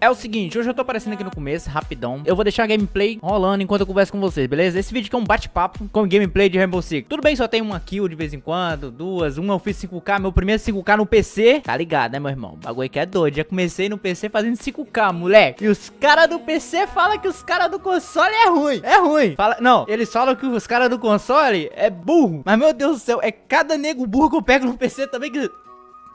É o seguinte, hoje eu tô aparecendo aqui no começo, rapidão. Eu vou deixar a gameplay rolando enquanto eu converso com vocês, beleza? Esse vídeo aqui é um bate-papo com gameplay de Rainbow Six. Tudo bem, só tem uma kill de vez em quando, duas. Uma eu fiz 5k, meu primeiro 5k no PC. Tá ligado, né, meu irmão? O bagulho aqui é doido. Já comecei no PC fazendo 5k, moleque. E os caras do PC falam que os caras do console é ruim. É ruim. Fala... Não, eles falam que os caras do console é burro. Mas, meu Deus do céu, é cada nego burro que eu pego no PC também que...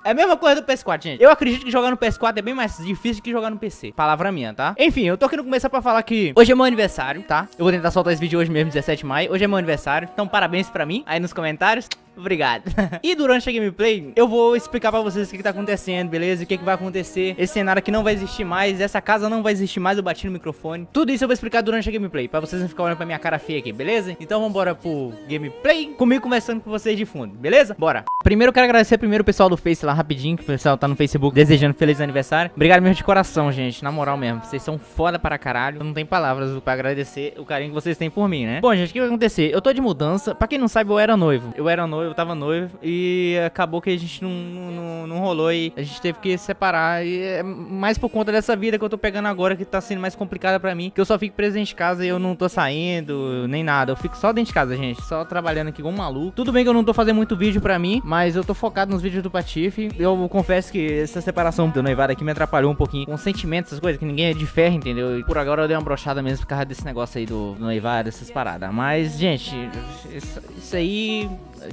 É a mesma coisa do PS4, gente. Eu acredito que jogar no PS4 é bem mais difícil que jogar no PC. Palavra minha, tá? Enfim, eu tô aqui no começo pra falar que hoje é meu aniversário, tá? Eu vou tentar soltar esse vídeo hoje mesmo, 17 de maio. Hoje é meu aniversário. Então, parabéns pra mim aí nos comentários. Obrigado. e durante a gameplay, eu vou explicar pra vocês o que, que tá acontecendo, beleza? O que, que vai acontecer. Esse cenário aqui não vai existir mais, essa casa não vai existir mais, eu bati no microfone. Tudo isso eu vou explicar durante a gameplay, pra vocês não ficarem olhando pra minha cara feia aqui, beleza? Então vambora pro gameplay, comigo conversando com vocês de fundo, beleza? Bora. Primeiro eu quero agradecer primeiro o pessoal do Face lá rapidinho, que o pessoal tá no Facebook desejando feliz aniversário. Obrigado mesmo de coração, gente, na moral mesmo. Vocês são foda para caralho. Não tem palavras pra agradecer o carinho que vocês têm por mim, né? Bom, gente, o que vai acontecer? Eu tô de mudança. Pra quem não sabe, eu era noivo. Eu era noivo, eu tava noivo e acabou que a gente não, não, não rolou e a gente teve que separar. E é mais por conta dessa vida que eu tô pegando agora que tá sendo mais complicada pra mim. Que eu só fico preso dentro de casa e eu não tô saindo, nem nada. Eu fico só dentro de casa, gente. Só trabalhando aqui como um maluco. Tudo bem que eu não tô fazendo muito vídeo pra mim, mas eu tô focado nos vídeos do Patife. Eu confesso que essa separação do noivado aqui me atrapalhou um pouquinho com sentimentos, essas coisas, que ninguém é de ferro, entendeu? E por agora eu dei uma brochada mesmo por causa desse negócio aí do noivado, essas paradas. Mas, gente, isso, isso aí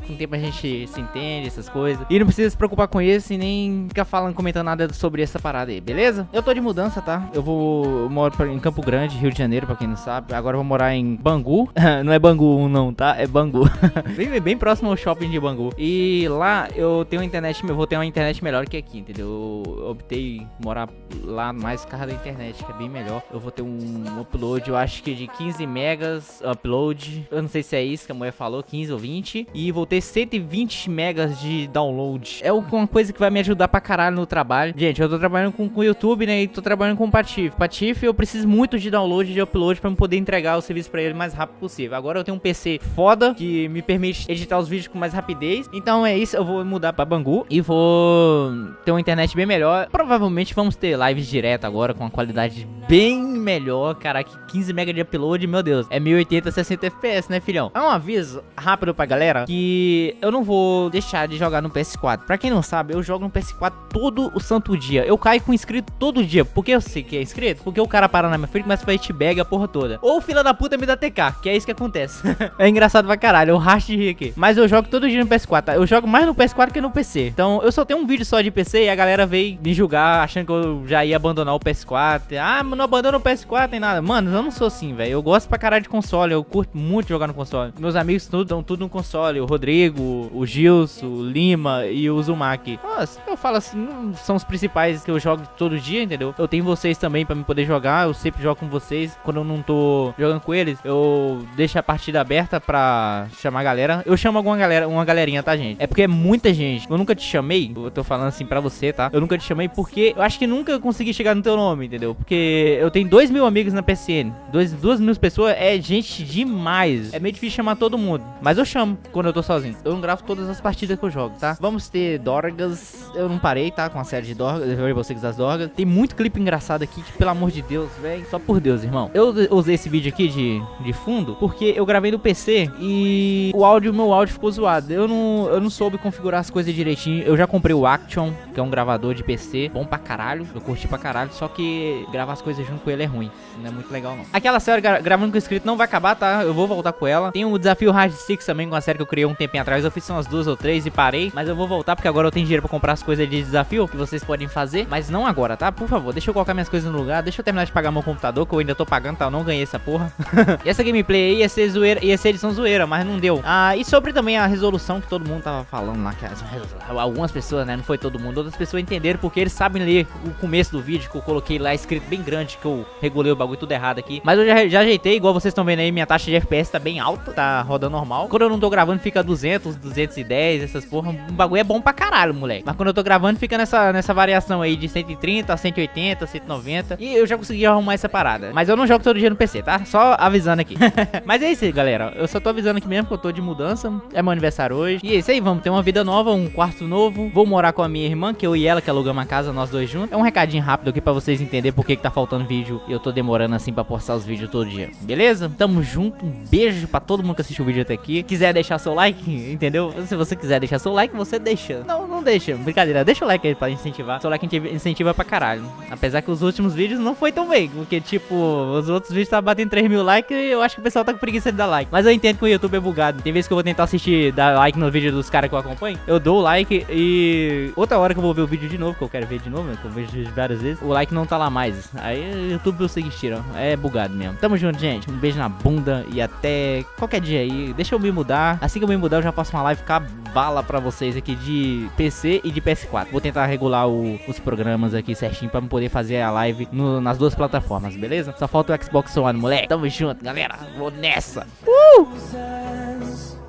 com o tempo a gente se entende, essas coisas. E não precisa se preocupar com isso e nem ficar falando, comentando nada sobre essa parada aí, beleza? Eu tô de mudança, tá? Eu vou. Eu moro em Campo Grande, Rio de Janeiro, pra quem não sabe. Agora eu vou morar em Bangu. não é Bangu 1, não, tá? É Bangu. bem, bem próximo ao shopping de Bangu. E lá eu tenho internet, eu vou ter uma internet melhor que aqui, entendeu? Eu optei morar lá mais carro da internet, que é bem melhor. Eu vou ter um upload, eu acho que de 15 megas upload. Eu não sei se é isso que a mulher falou, 15 ou 20. E vou vou ter 120 megas de download. É uma coisa que vai me ajudar pra caralho no trabalho. Gente, eu tô trabalhando com o YouTube, né? E tô trabalhando com o Patife. Patife, eu preciso muito de download, de upload pra eu poder entregar o serviço pra ele o mais rápido possível. Agora eu tenho um PC foda que me permite editar os vídeos com mais rapidez. Então é isso, eu vou mudar pra Bangu e vou ter uma internet bem melhor. Provavelmente vamos ter lives direto agora com uma qualidade bem melhor. Caraca, 15 MB de upload, meu Deus. É 1080, 60 FPS, né, filhão? É um aviso rápido pra galera que eu não vou deixar de jogar no PS4. Pra quem não sabe, eu jogo no PS4 todo o santo dia. Eu caio com inscrito todo dia. Por que eu sei que é inscrito? Porque o cara para na minha frente e começa a fazer bag a porra toda. Ou fila da puta me dá TK, que é isso que acontece. é engraçado pra caralho, eu racho de rir aqui. Mas eu jogo todo dia no PS4, tá? Eu jogo mais no PS4 que no PC. Então eu só tenho um vídeo só de PC e a galera veio me julgar achando que eu já ia abandonar o PS4. Ah, não abandona o PS4, tem nada. Mano, eu não sou assim, velho. Eu gosto pra caralho de console. Eu curto muito jogar no console. Meus amigos tudo tudo no console. O Rodrigo, o Gilson, o Lima e o Uzumaki. Nossa, eu falo assim, são os principais que eu jogo todo dia, entendeu? Eu tenho vocês também pra me poder jogar. Eu sempre jogo com vocês. Quando eu não tô jogando com eles, eu deixo a partida aberta pra chamar a galera. Eu chamo alguma galera, uma galerinha, tá, gente? É porque é muita gente. Eu nunca te chamei. Eu tô falando assim pra você, tá? Eu nunca te chamei porque eu acho que nunca consegui chegar no teu nome, entendeu? Porque eu tenho dois mil amigos na PSN. Dois, duas mil pessoas é gente demais. É meio difícil chamar todo mundo. Mas eu chamo quando eu tô sozinho. Eu não gravo todas as partidas que eu jogo, tá? Vamos ter Dorgas. Eu não parei, tá? Com a série de Dorgas. Eu ver vocês das Dorgas. Tem muito clipe engraçado aqui que, pelo amor de Deus, velho. Só por Deus, irmão. Eu usei esse vídeo aqui de, de fundo porque eu gravei no PC e o áudio, meu áudio ficou zoado. Eu não, eu não soube configurar as coisas direitinho. Eu já comprei o Action, que é um gravador de PC. Bom pra caralho. Eu curti pra caralho. Só que gravar as coisas junto com ele é ruim. Não é muito legal, não. Aquela série gra gravando com inscrito não vai acabar, tá? Eu vou voltar com ela. Tem o desafio Hard Six também com a série que eu criei um tempinho atrás. Eu fiz umas duas ou três e parei. Mas eu vou voltar porque agora eu tenho dinheiro pra comprar as coisas de desafio que vocês podem fazer. Mas não agora, tá? Por favor, deixa eu colocar minhas coisas no lugar. Deixa eu terminar de pagar meu computador, que eu ainda tô pagando, tá? Eu não ganhei essa porra. e essa gameplay aí ia ser zoeira, ia ser edição zoeira, mas não deu. Ah, e sobre também a resolução que todo mundo tava falando lá, que as, algumas pessoas, né? Não foi todo mundo. Outras pessoas entenderam porque eles sabem ler o começo do vídeo que eu coloquei lá escrito bem grande que eu regulei o bagulho tudo errado aqui. Mas eu já, já ajeitei, igual vocês estão vendo aí, minha taxa de FPS tá bem alta, tá rodando normal. Quando eu não tô gravando fica 200, 210, essas porra. O bagulho é bom pra caralho, moleque. Mas quando eu tô gravando fica nessa, nessa variação aí de 130 a 180, 190. E eu já consegui arrumar essa parada. Mas eu não jogo todo dia no PC, tá? Só avisando aqui. Mas é isso, galera. Eu só tô avisando aqui mesmo que eu tô de mudança. É meu aniversário hoje. E é isso aí, vamos ter uma vida nova, um quarto novo. Vou morar com a minha irmã, que eu e ela que alugamos a casa, nós dois juntos. É um recadinho rápido aqui pra vocês entenderem por que, que tá faltando vídeo e eu tô demorando assim pra postar os vídeos todo dia. Beleza? Tamo junto. Um beijo pra todo mundo que assistiu o vídeo até aqui. Quiser deixar seu like, entendeu? Se você quiser deixar seu like, você deixa. Não, não deixa. Brincadeira, deixa o like aí pra incentivar. Seu like incentiva pra caralho. Apesar que os últimos vídeos não foi tão bem. Porque, tipo, os outros vídeos tá batendo 3 mil likes e eu acho que o pessoal tá com preguiça de dar like. Mas eu entendo que o YouTube é bugado. Tem vezes que eu vou tentar assistir, dar like no vídeo dos caras que eu acompanho. Eu dou o like e outra hora que eu vou ver o vídeo de novo, que eu quero ver de novo, né, que eu vejo várias vezes, o like não tá lá mais. Aí o YouTube vocês tiram. É bugado mesmo. Tamo junto, gente. Um beijo na bunda e até qualquer dia aí. Deixa eu me mudar. Assim que eu me mudar, eu já faço uma live bala pra vocês aqui de PC e de PS4. Vou tentar regular o, os programas aqui certinho pra poder fazer a live no, nas duas plataformas, beleza? Só falta o Xbox One, moleque. Tamo junto, galera. Vou nessa. Uh!